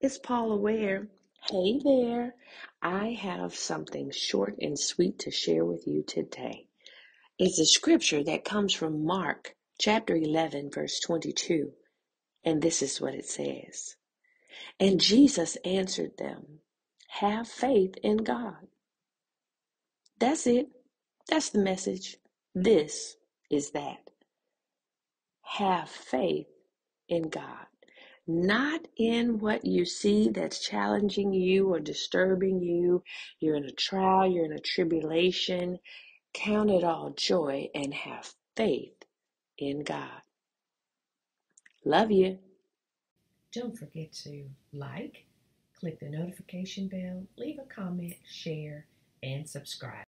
It's Paula Ware. Hey there. I have something short and sweet to share with you today. It's a scripture that comes from Mark chapter 11, verse 22. And this is what it says And Jesus answered them, Have faith in God. That's it. That's the message. This is that. Have faith in God. Not in what you see that's challenging you or disturbing you. You're in a trial, you're in a tribulation. Count it all joy and have faith in God. Love you. Don't forget to like, click the notification bell, leave a comment, share, and subscribe.